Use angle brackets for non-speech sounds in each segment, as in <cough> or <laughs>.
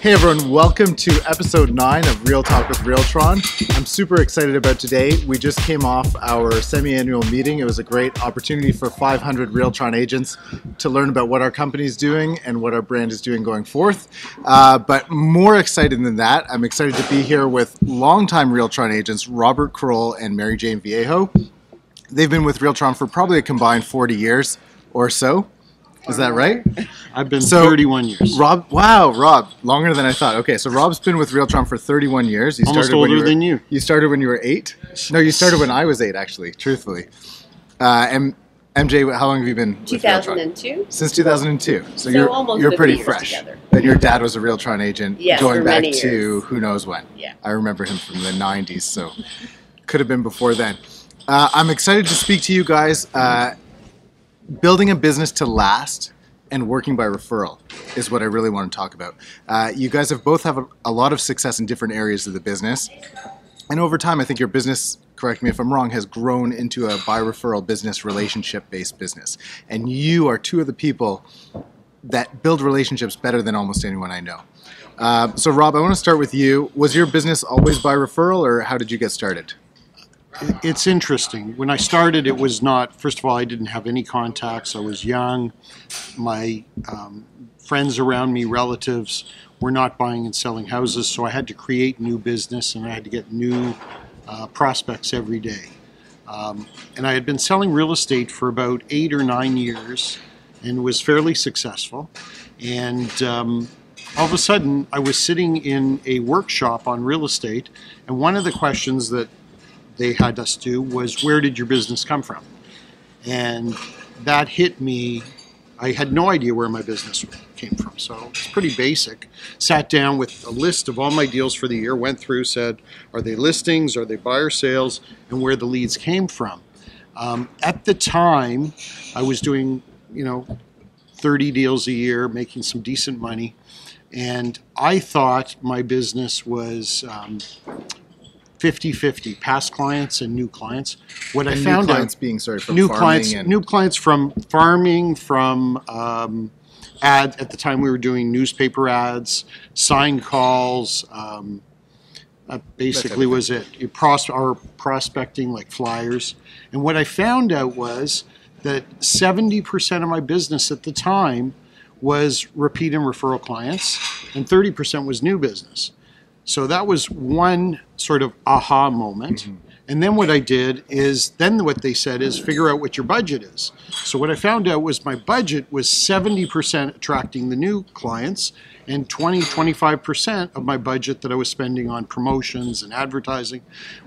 Hey everyone, welcome to episode 9 of Real Talk with Realtron. I'm super excited about today. We just came off our semi annual meeting. It was a great opportunity for 500 Realtron agents to learn about what our company is doing and what our brand is doing going forth. Uh, but more excited than that, I'm excited to be here with longtime Realtron agents Robert Kroll and Mary Jane Viejo. They've been with Realtron for probably a combined 40 years or so. Is that right? <laughs> I've been So, 31 years. Rob, wow, Rob, longer than I thought. Okay, so Rob's been with Realtron for 31 years. You Almost when older you were, than you. You started when you were eight. No, you started when I was eight, actually. Truthfully. Uh, and MJ, how long have you been? with 2002. Since 2002. So, So you're almost you're pretty fresh. together. And your dad was a Realtron agent Yes, going back many to years. who knows when. Yeah. I remember him from the 90s, so could have been before then. Uh, I'm excited to speak to you guys. Uh, building a business to last and working by referral is what I really want to talk about. Uh, you guys have both have a, a lot of success in different areas of the business, and over time, I think your business, correct me if I'm wrong, has grown into a by referral business, relationship based business, and you are two of the people that build relationships better than almost anyone I know. Uh, so, Rob, I want to start with you. Was your business always by referral, or how did you get started? It's interesting. When I started, it was not, first of all, I didn't have any contacts. I was young. My um, friends around me, relatives, were not buying and selling houses, so I had to create new business and I had to get new uh, prospects every day. Um, and I had been selling real estate for about eight or nine years and was fairly successful. And um, all of a sudden, I was sitting in a workshop on real estate, and one of the questions that they had us do was, Where did your business come from? And that hit me. I had no idea where my business came from. So it's pretty basic. Sat down with a list of all my deals for the year, went through, said, Are they listings? Are they buyer sales? And where the leads came from. Um, at the time, I was doing, you know, 30 deals a year, making some decent money. And I thought my business was um, 50-50, past clients and new clients. What I found new clients out, being sorry from new farming clients, and new clients from farming, from um, ad. At the time, we were doing newspaper ads, sign calls. Um, that basically was it. You pros- or prospecting like flyers. And what I found out was that 70% of my business at the time was repeat and referral clients, and 30% was new business. So that was one sort of aha moment. Mm-hmm. And then what I did is, then what they said is figure out what your budget is. So what I found out was my budget was 70% attracting the new clients and 20, 25% of my budget that I was spending on promotions and advertising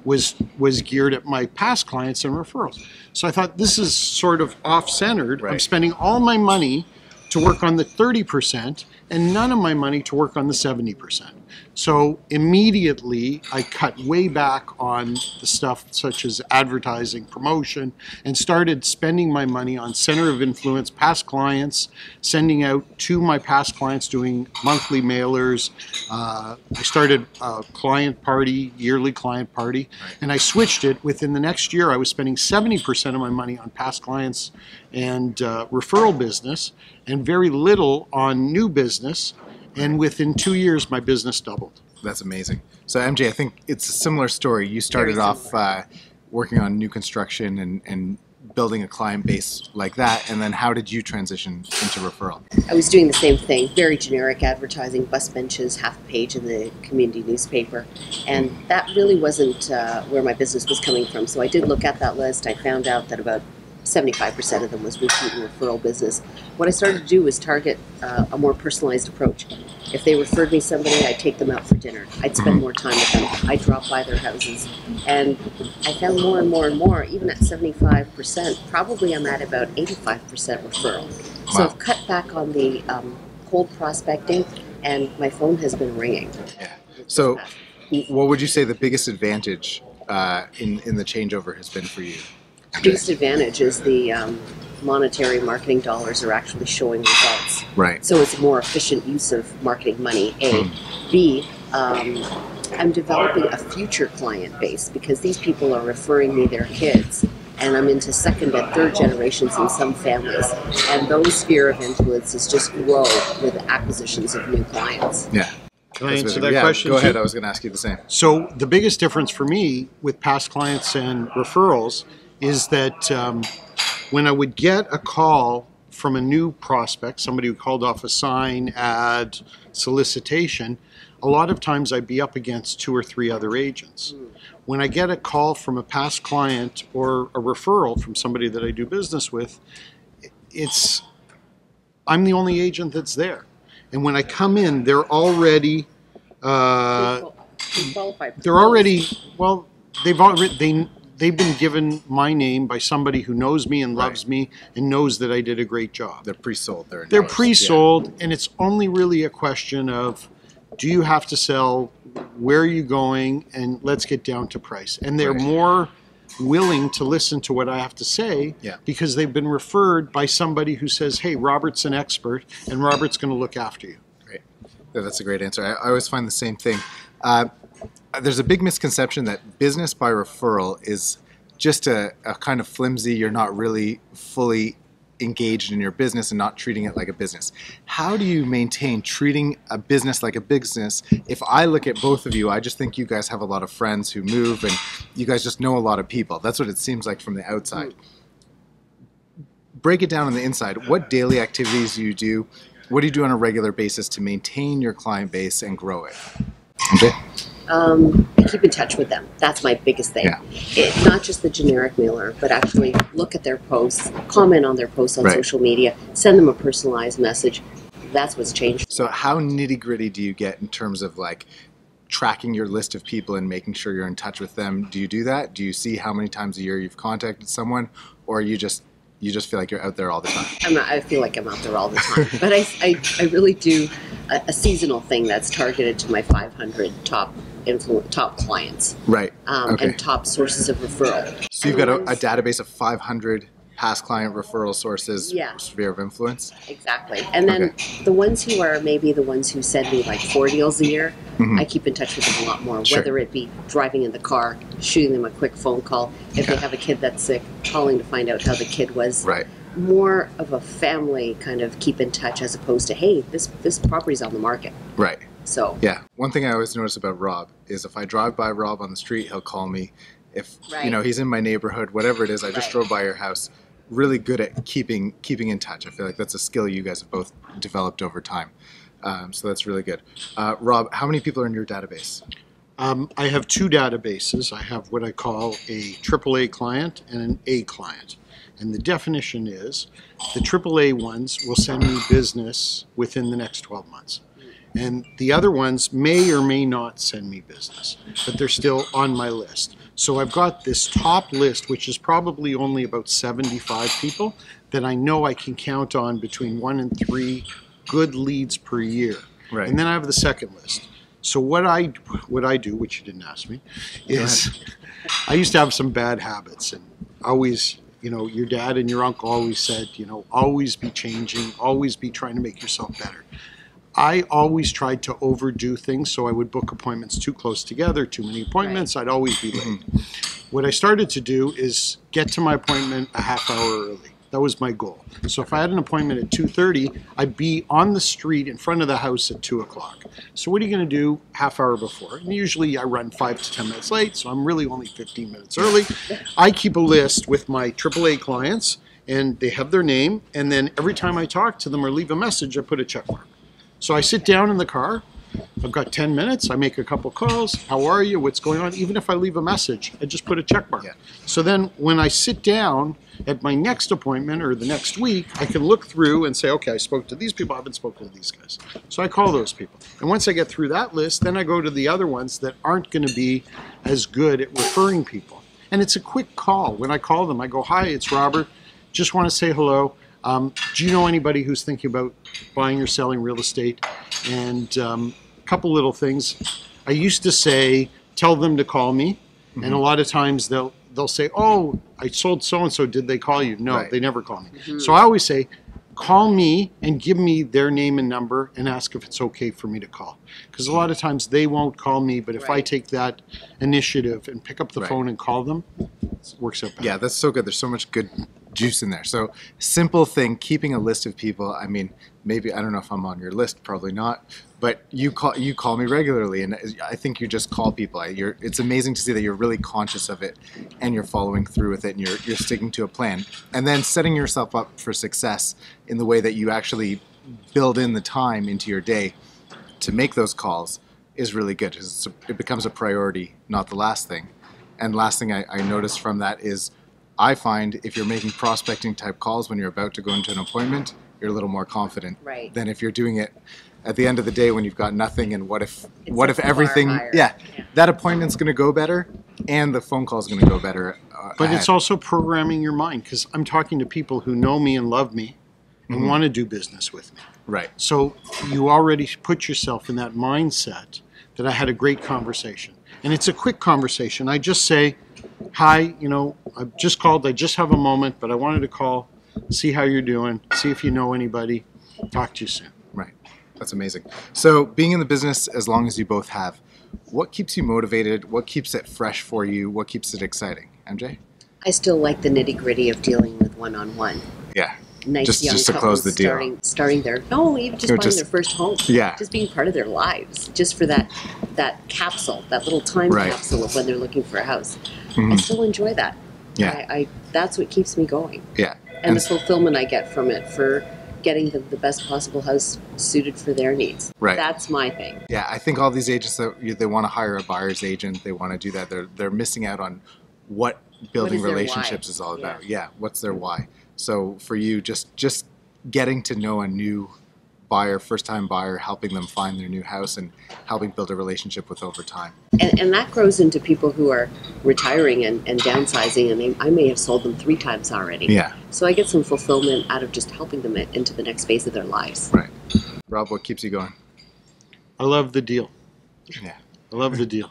was, was geared at my past clients and referrals. So I thought this is sort of off-centered. I'm spending all my money to work on the 30% and none of my money to work on the 70%. So immediately I cut way back on the stuff such as advertising, promotion, and started spending my money on center of influence, past clients, sending out to my past clients, doing monthly mailers. Uh, I started a client party, yearly client party, and I switched it. Within the next year, I was spending 70% of my money on past clients and uh, referral business, and very little on new business. And within two years, my business doubled. That's amazing. So MJ, I think it's a similar story. You started off uh, working on new construction and, and building a client base like that, and then how did you transition into referral? I was doing the same thing, very generic advertising, bus benches, half a page in the community newspaper. And that really wasn't uh, where my business was coming from. So I did look at that list. I found out that about 75% of them was repeat and referral business. What I started to do was target uh, a more personalized approach. If they referred me somebody, I'd take them out for dinner. I'd spend more time with them. I'd drop by their houses. And I found more and more and more, even at 75%, probably I'm at about 85% referral. So Wow. I've cut back on the um, cold prospecting, and my phone has been ringing. Yeah. So, what would you say the biggest advantage uh, in in the changeover has been for you? Biggest advantage is the um, monetary marketing dollars are actually showing results. Right. So it's a more efficient use of marketing money. A, B. Um, I'm developing a future client base because these people are referring me their kids, and I'm into second and third generations in some families, and those sphere of influences just grow with acquisitions of new clients. Yeah. Can I answer that yeah, question? Go ahead. I was going to ask you the same. So the biggest difference for me with past clients and referrals is that um, when I would get a call from a new prospect, somebody who called off a sign, ad, solicitation, a lot of times I'd be up against two or three other agents. When I get a call from a past client or a referral from somebody that I do business with, it's I'm the only agent that's there. And when I come in, they're already uh, they're already well they've already they they've been given my name by somebody who knows me and loves me and knows that I did a great job. They're pre-sold. They're They're endorsed, pre-sold and it's only really a question of do you have to sell where are you going and let's get down to price. And they're Right. more willing to listen to what I have to say Yeah. because they've been referred by somebody who says, "Hey, Robert's an expert and Robert's going to look after you." Yeah. Yeah, that's a great answer. I, I always find the same thing. Uh, there's a big misconception that business by referral is just a, a kind of flimsy. You're not really fully engaged in your business and not treating it like a business. How do you maintain treating a business like a business? If I look at both of you, I just think you guys have a lot of friends who move and you guys just know a lot of people. That's what it seems like from the outside. Break it down on the inside. What daily activities do you do? What do you do on a regular basis to maintain your client base and grow it? Okay. Um, I keep in touch with them. That's my biggest thing. Yeah. It, not just the generic mailer, but actually look at their posts, comment on their posts on Right. social media, send them a personalized message. That's what's changed. So how nitty gritty do you get in terms of like tracking your list of people and making sure you're in touch with them? Do you do that? Do you see how many times a year you've contacted someone, or you just you just feel like you're out there all the time? I'm I feel like I'm out there all the time, <laughs> but I, I, I really do a, a seasonal thing that's targeted to my 500 top influ- top clients Right. um, Okay. and top sources of referral. So you've got a, a database of 500 past client referral sources, Yeah. sphere of influence. Exactly. And then the ones who are maybe the ones who send me like four deals a year, Mhm. I keep in touch with them a lot more, Sure. whether it be driving in the car, shooting them a quick phone call, if they have a kid that's sick, calling to find out how the kid was. Right. More of a family kind of keep in touch as opposed to, hey, this, this property's on the market. Right. So, Yeah. One thing I always notice about Rob is if I drive by Rob on the street, he'll call me. If you know he's in my neighborhood, whatever it is, I just Right. drove by your house. Really good at keeping keeping in touch. I feel like that's a skill you guys have both developed over time. Um, so that's really good. Uh, Rob, how many people are in your database? Um, I have two databases. I have what I call a AAA client and an A client. And the definition is the AAA ones will send me business within the next 12 months. And the other ones may or may not send me business, but they're still on my list. So I've got this top list, which is probably only about 75 people that I know I can count on between one and three good leads per year. Right. And then I have the second list. So what I what I do, which you didn't ask me, is <laughs> I used to have some bad habits and always, you know, your dad and your uncle always said, you know, always be changing, always be trying to make yourself better. I always tried to overdo things, so I would book appointments too close together, too many appointments, I'd always be late. <clears throat> What I started to do is get to my appointment a half hour early. That was my goal. So if I had an appointment at 2.30, I'd be on the street in front of the house at 2 o'clock. So what are you going to do half hour before? And usually I run 5 to 10 minutes late, so I'm really only 15 minutes early. I keep a list with my AAA clients, and they have their name, and then every time I talk to them or leave a message, I put a check mark. So I sit down in the car. I've got 10 minutes. I make a couple calls. How are you? What's going on? Even if I leave a message, I just put a check mark. Yeah. So then when I sit down at my next appointment or the next week, I can look through and say, okay, I spoke to these people. I haven't spoken to these guys. So I call those people. And once I get through that list, then I go to the other ones that aren't going to be as good at referring people. And it's a quick call. When I call them, I go, hi, it's Robert. Just want to say hello. Um, do you know anybody who's thinking about buying or selling real estate? And um, a couple little things. I used to say, tell them to call me, and a lot of times they'll they'll say, oh, I sold so and so. Did they call you? No, Right. they never call me. So I always say, call me and give me their name and number and ask if it's okay for me to call. Because a lot of times they won't call me, but if I take that initiative and pick up the Right. phone and call them, it works out better. Yeah, that's so good. There's so much good juice in there. So simple thing, keeping a list of people. I mean, maybe I don't know if I'm on your list, probably not. But you call you call me regularly, and I think you just call people. You're, it's amazing to see that you're really conscious of it, and you're following through with it, and you're you're sticking to a plan, and then setting yourself up for success in the way that you actually build in the time into your day to make those calls is really good. It becomes a priority, not the last thing. And last thing I, I noticed from that is I find if you're making prospecting type calls when you're about to go into an appointment, you're a little more confident Right. than if you're doing it at the end of the day when you've got nothing and what if It's what if everything yeah, Yeah. that appointment's going to go better and the phone call's going to go better uh, But it's also programming your mind because I'm talking to people who know me and love me and Mhm. want to do business with me. right So you already put yourself in that mindset that I had a great conversation. And it's a quick conversation. I just say, Hi, you know, I've just called. I just have a moment, but I wanted to call, see how you're doing, see if you know anybody. Talk to you soon. Right. That's amazing. So, being in the business as long as you both have, what keeps you motivated? What keeps it fresh for you? What keeps it exciting? MJ? I still like the nitty gritty of dealing with one on one. Yeah. Nice Just- young just to close the deal. starting starting their no, even just No, buying just- their first home. Yeah. Just being part of their lives, just for that that capsule, that little time Right. capsule of when they're looking for a house. I Mhm. still enjoy that. Yeah. I, I that's what keeps me going. Yeah. And, And the fulfillment I get from it for getting the, the best possible house suited for their needs. Right. That's my thing. Yeah, I think all these agents that you, they want to hire a buyer's agent, they want to do that. They're they're missing out on what building is their why? relationships is all Yeah. about. Yeah. what's their why? So for you, just just getting to know a new buyer, first time buyer, helping them find their new house and helping build a relationship with over time. And, and that grows into people who are retiring and, and downsizing, and they, I may have sold them three times already. Yeah, So I get some fulfillment out of just helping them into the next phase of their lives. right. Rob, what keeps you going? I love the deal. Yeah. I love the deal.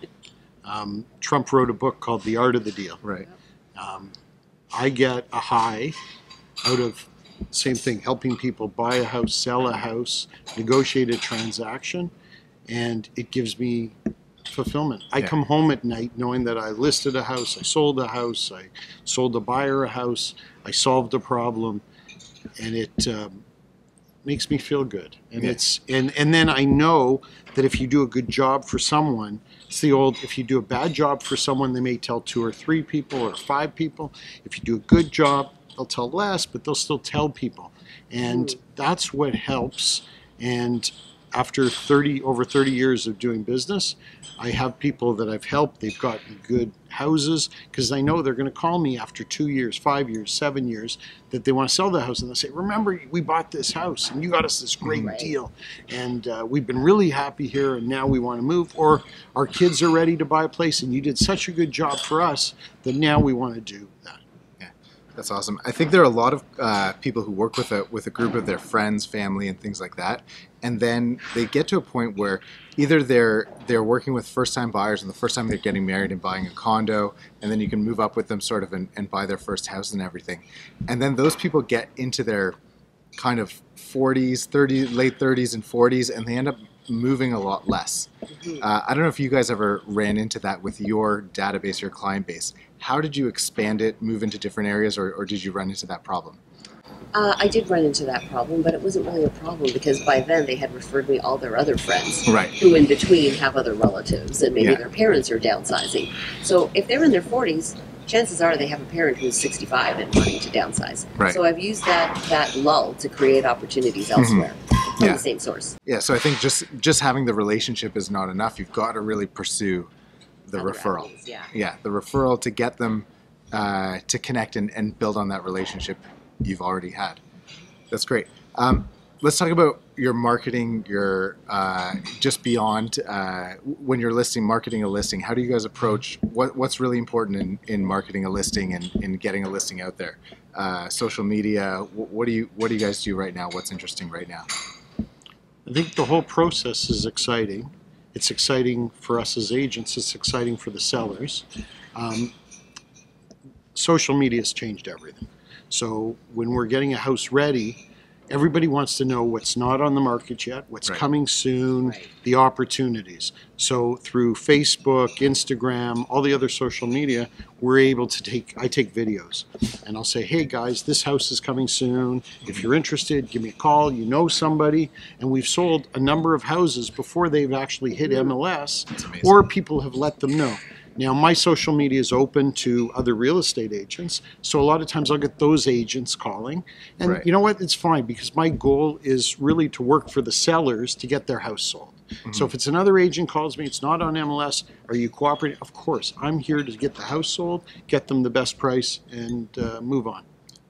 Um, Trump wrote a book called The Art of the Deal. Right. Um, I get a high out of same thing, helping people buy a house, sell a house, negotiate a transaction, and it gives me fulfillment. I Yeah. come home at night knowing that I listed a house, I sold a house, I sold a buyer a house, I solved a problem, and it um, makes me feel good. And Yeah. it's and and then I know that if you do a good job for someone, it's the old if you do a bad job for someone, they may tell two or three people or five people. If you do a good job, they'll tell less, but they'll still tell people. And that's what helps. And after 30 over 30 years of doing business, I have people that I've helped. They've gotten good houses because I know they're going to call me after two years, five years, seven years that they want to sell the house, and they'll say, "Remember, we bought this house and you got us this great Right. deal, and uh, we've been really happy here, and now we want to move." Or our kids are ready to buy a place, and you did such a good job for us that now we want to do that. That's awesome. I think there are a lot of uh, people who work with a with a group of their friends, family, and things like that, and then they get to a point where either they're they're working with first time buyers, and the first time they're getting married and buying a condo, and then you can move up with them sort of and, and buy their first house and everything, and then those people get into their kind of 40s, 30, late 30s and 40s, and they end up moving a lot less. Uh, I don't know if you guys ever ran into that with your database, your client base. How did you expand it, move into different areas, or, or did you run into that problem? Uh, I did run into that problem, but it wasn't really a problem because by then they had referred me all their other friends Right. who, in between, have other relatives and maybe Yeah. their parents are downsizing. So if they're in their 40s, chances are they have a parent who's 65 and wanting to downsize. Right. So I've used that that lull to create opportunities elsewhere from. Yeah. the same source. Yeah. So I think just just having the relationship is not enough. You've got to really pursue the Other referral. avenues, yeah. Yeah, the referral to get them uh, to connect and, and build on that relationship you've already had. That's great. Um, let's talk about your marketing, your uh, just beyond uh, when you're listing, marketing a listing. How do you guys approach what, what's really important in, in marketing a listing and in getting a listing out there? Uh, social media. What, what do you What do you guys do right now? What's interesting right now? I think the whole process is exciting. It's exciting for us as agents. It's exciting for the sellers. Um, social media has changed everything. So when we're getting a house ready, everybody wants to know what's not on the market yet, what's Right. coming soon, Right. the opportunities. So through Facebook, Instagram, all the other social media, we're able to take, I take videos and I'll say, hey guys, this house is coming soon. If you're interested, give me a call. You know somebody. And we've sold a number of houses before they've actually hit MLS or people have let them know. Now, my social media is open to other real estate agents, so a lot of times I'll get those agents calling. And Right. you know what? It's fine because my goal is really to work for the sellers to get their house sold. Mm-hmm. So if it's another agent calls me, it's not on MLS, are you cooperating? Of course, I'm here to get the house sold, get them the best price, and uh, move on.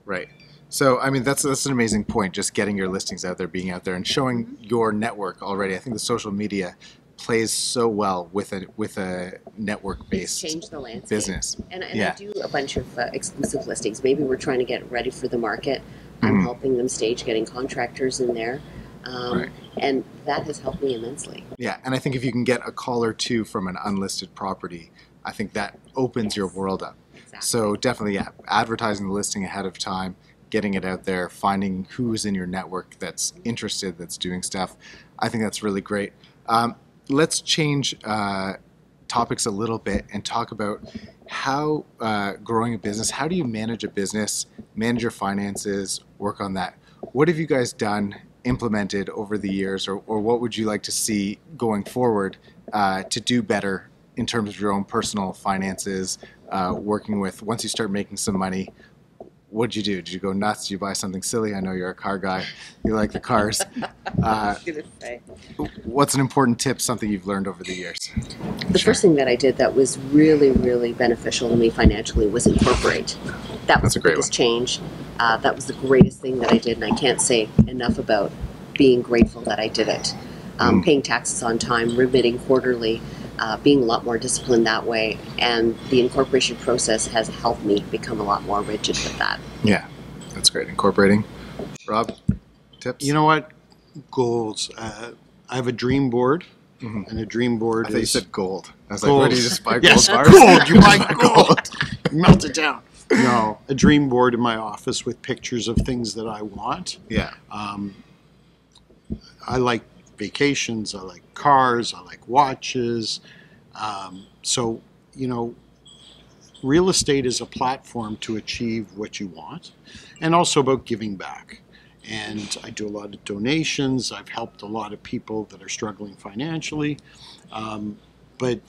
Right. So, I mean, that's that's an amazing point. Just getting your listings out there, being out there, and showing your network already. I think the social media plays so well with a with a network based changed the landscape. business. And, and Yeah. I do a bunch of uh, exclusive listings. Maybe we're trying to get ready for the market. I'm Mhm. helping them stage, getting contractors in there. Um, Right. And that has helped me immensely. Yeah, and I think if you can get a call or two from an unlisted property, I think that opens your world up. Exactly. So definitely, yeah, advertising the listing ahead of time, getting it out there, finding who's in your network that's interested, that's doing stuff. I think that's really great. Um, let's change uh, topics a little bit and talk about how uh, growing a business. How do you manage a business, manage your finances, work on that? What have you guys done, implemented over the years, or, or what would you like to see going forward uh, to do better in terms of your own personal finances, uh, working with once you start making some money what'd you do did you go nuts did you buy something silly i know you're a car guy you like the cars <laughs> uh, what's an important tip something you've learned over the years The first thing that I did that was really, really beneficial to me financially was incorporate. That was That's a the great biggest change. Uh, that was the greatest thing that I did, and I can't say enough about being grateful that I did it. Um, Mm. Paying taxes on time, remitting quarterly, uh, being a lot more disciplined that way, and the incorporation process has helped me become a lot more rigid with that. yeah that's great incorporating rob tips You know what? Goals. Uh, I have a dream board, Mhm. and a dream board i thought you said gold i was Gold. like what do you just buy <laughs> gold Yes, bars gold. You <laughs> buy gold. <laughs> melt it down. No, a dream board in my office with pictures of things that I want. yeah Um, I like vacations. I like cars. I like watches. Um, so, you know, real estate is a platform to achieve what you want and also about giving back. And I do a lot of donations. I've helped a lot of people that are struggling financially. Um, but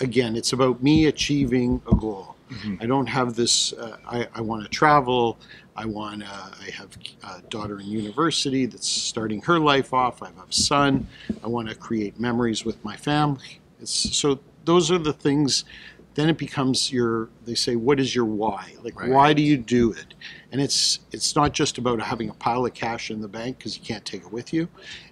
again, it's about me achieving a goal. Mhm. I don't have this, uh, I, I want to travel. I want I have a daughter in university that's starting her life off. I have a son. I want to create memories with my family. It's, so those are the things. Then it becomes your. They say, "What is your why? Like, Right. why do you do it?" And it's it's not just about having a pile of cash in the bank because you can't take it with you.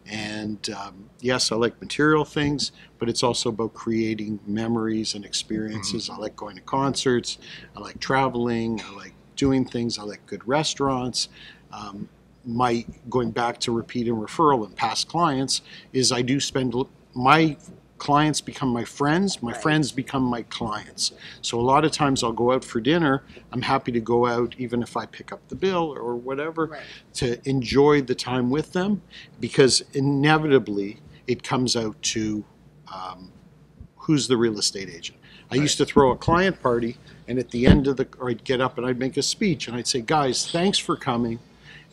And um, yes, I like material things, but it's also about creating memories and experiences. I like going to concerts. I like traveling. I like doing things. I like good restaurants. Um, my going back to repeat and referral and past clients is I do spend my clients become my friends my Right. friends become my clients so a lot of times i'll go out for dinner i'm happy to go out even if i pick up the bill or whatever to enjoy the time with them because inevitably it comes out to um, who's the real estate agent. I used to throw a client party, and at the end of the, or I'd get up and I'd make a speech, and I'd say, guys, thanks for coming.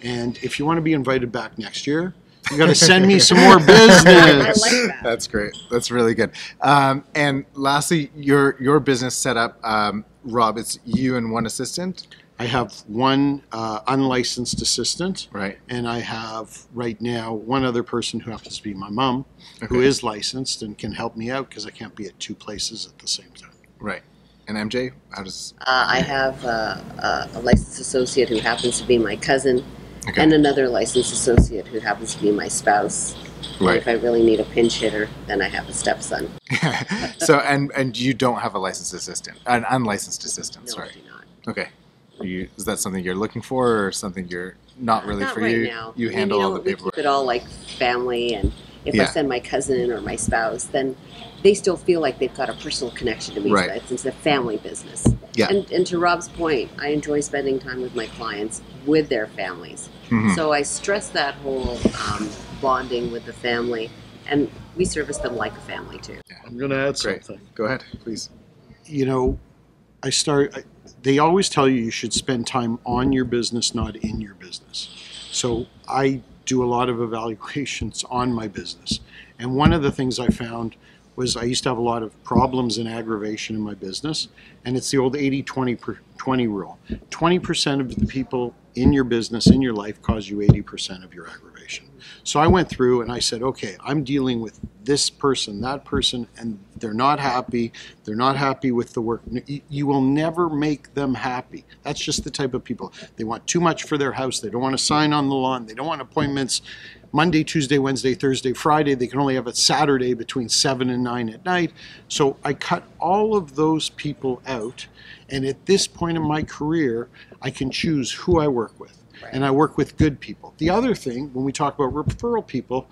And if you want to be invited back next year, you got to send me some more <laughs> I business. like that. That's great. That's really good. Um, and lastly, your your business setup, um, Rob. It's you and one assistant, I have one uh, unlicensed assistant, right? and I have right now one other person who happens to be my mom, who Okay. is licensed and can help me out because I can't be at two places at the same time. Right. And MJ, how does? Uh, I have uh, a, a licensed associate who happens to be my cousin, Okay. and another licensed associate who happens to be my spouse. Right. if I really need a pinch hitter, then I have a stepson. <laughs> so and and you don't have a licensed assistant, an unlicensed assistant. No, sorry. I do not. Okay. Are you, is that something you're looking for, or something you're not really not for right you? now. You handle all the we paperwork. keep it all like family, and if I send my cousin or my spouse, then they still feel like they've got a personal connection to me. Right. So it's, it's a family business. Yeah. And, and to Rob's point, I enjoy spending time with my clients. With their families. Mhm. So I stress that whole um, bonding with the family, and we service them like a family too. I'm going to add Great. something. Go ahead, please. you know, I start. I, they always tell you you should spend time on your business, not in your business. So I do a lot of evaluations on my business, and one of the things I found was I used to have a lot of problems and aggravation in my business, and it's the old 80-20 per, 20 rule. 20% of the people in your business in your life cause you 80% of your aggravation. So I went through and I said, okay, I'm dealing with this person, that person, and they're not happy. They're not happy with the work. You- will never make them happy. That's just the type of people. They want too much for their house. They don't want to sign on the lawn. They don't want appointments Monday, Tuesday, Wednesday, Thursday, Friday. They can only have it Saturday between 7 and 9 at night. So I cut all of those people out. And at this point in my career, I can choose who I work with. And I work with good people. The other thing, when we talk about referral people,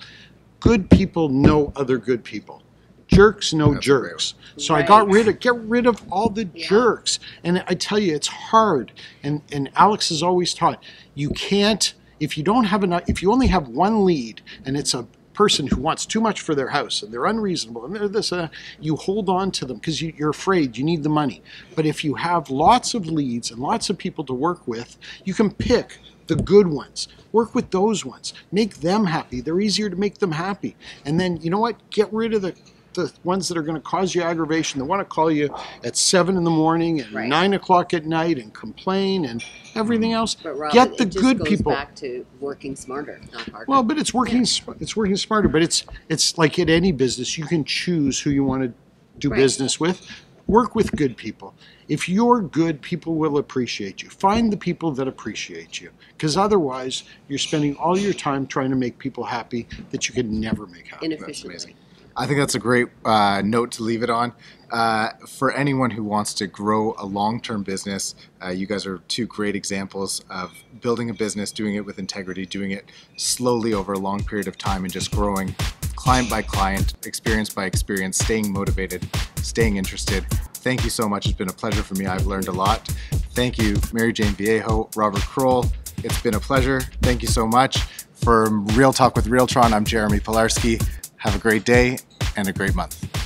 good people know other good people. Jerks know That's a great jerks. So I got rid of get rid of all the Yeah. jerks. And I tell you, it's hard. And and Alex has always taught you can't if you don't have enough if you only have one lead and it's a person who wants too much for their house and they're unreasonable and they're this uh, you hold on to them because you, you're afraid you need the money but if you have lots of leads and lots of people to work with you can pick the good ones work with those ones make them happy they're easier to make them happy and then you know what get rid of the the ones that are going to cause you aggravation they want to call you at seven in the morning and Right. nine o'clock at night and complain and everything mm-hmm. else But Robin, get the it just good goes people back to working smarter, not harder. well, but it's working. sm- It's working smarter. But it's it's like in any business, you can choose who you want to do Right. business with. Work with good people. If you're good, people will appreciate you. Find the people that appreciate you, because otherwise, you're spending all your time trying to make people happy that you can never make happy. inefficiently. I think that's a great uh, note to leave it on. Uh, for anyone who wants to grow a long term business, uh, you guys are two great examples of building a business, doing it with integrity, doing it slowly over a long period of time, and just growing client by client, experience by experience, staying motivated, staying interested. Thank you so much. It's been a pleasure for me. I've learned a lot. Thank you, Mary Jane Viejo, Robert Kroll. It's been a pleasure. Thank you so much. For Real Talk with Realtron, I'm Jeremy Pilarski. Have a great day and a great month.